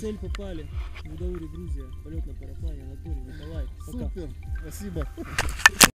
цель попали. В Гудауре, Грузия. Полет на параплане. Анатолий, Николай. Пока. Супер. Спасибо.